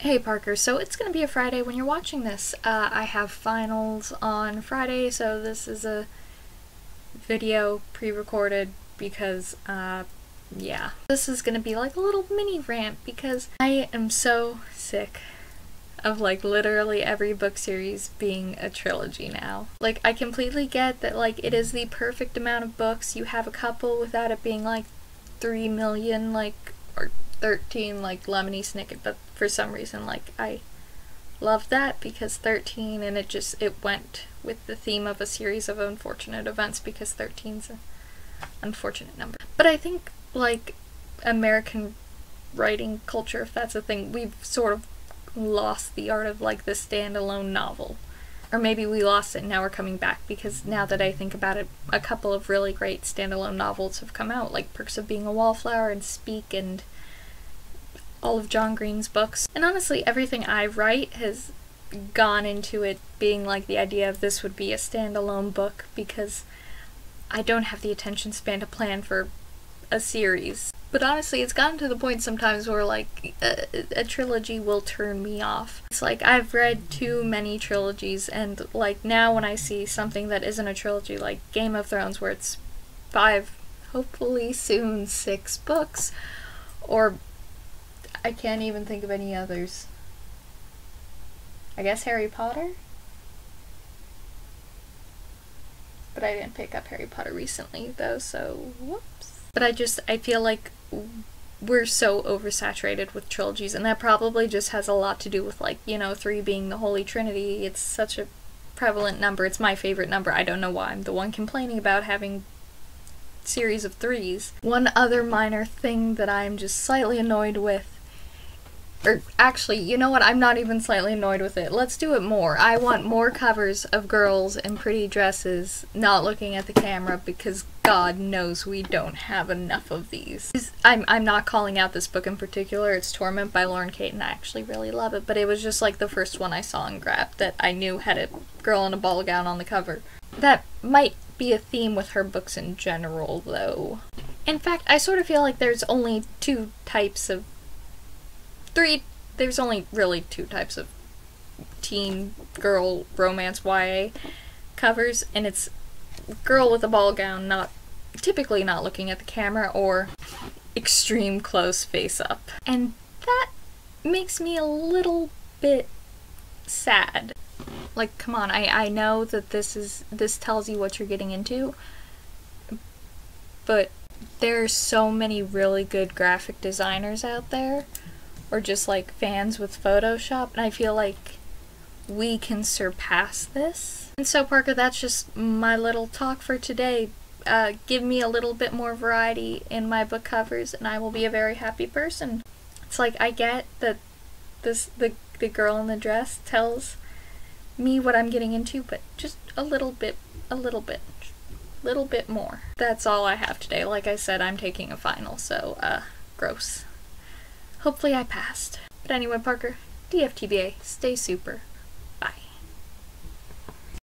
Hey Parker, so it's gonna be a Friday when you're watching this. Uh, I have finals on Friday, so this is a video pre-recorded because, uh, yeah. This is gonna be like a little mini rant because I am so sick of like literally every book series being a trilogy now. Like I completely get that like it is the perfect amount of books. You have a couple without it being like 3 million like or 13 like Lemony Snicket, but for some reason like I love that because 13 and it just it went with the theme of a series of unfortunate events because 13's an unfortunate number. But I think like American writing culture, if that's a thing, we've sort of lost the art of like the standalone novel. Or maybe we lost it and now we're coming back because now that I think about it, a couple of really great standalone novels have come out, like Perks of Being a Wallflower and Speak and all of John Green's books. And honestly, everything I write has gone into it being like the idea of this would be a standalone book because I don't have the attention span to plan for a series. But honestly, it's gotten to the point sometimes where like a, a, trilogy will turn me off. It's like I've read too many trilogies and like now when I see something that isn't a trilogy like Game of Thrones where it's five, hopefully soon six books or I can't even think of any others. I guess Harry Potter? But I didn't pick up Harry Potter recently though, so whoops. But I just, I feel like we're so oversaturated with trilogies, and that probably just has a lot to do with, like, you know, three being the Holy Trinity. It's such a prevalent number. It's my favorite number. I don't know why. I'm the one complaining about having series of threes. One other minor thing that I'm just slightly annoyed with or actually, you know what? I'm not even slightly annoyed with it. Let's do it more. I want more covers of girls in pretty dresses not looking at the camera because God knows we don't have enough of these. I'm, I'm not calling out this book in particular. It's Torment by Lauren Kate and I actually really love it, but it was just like the first one I saw in Grap that I knew had a girl in a ball gown on the cover. That might be a theme with her books in general, though. In fact, I sort of feel like there's only two types of three there's only really two types of teen girl romance YA covers and it's girl with a ball gown not typically not looking at the camera or extreme close face up. And that makes me a little bit sad. Like come on, I I know that this is this tells you what you're getting into. But there are so many really good graphic designers out there or just like fans with Photoshop, and I feel like we can surpass this. And so, Parker, that's just my little talk for today. Uh, give me a little bit more variety in my book covers, and I will be a very happy person. It's like I get that this the the girl in the dress tells me what I'm getting into, but just a little bit, a little bit, little bit more. That's all I have today. Like I said, I'm taking a final, so uh, gross. Hopefully I passed. But anyway, Parker, DFTBA, stay super.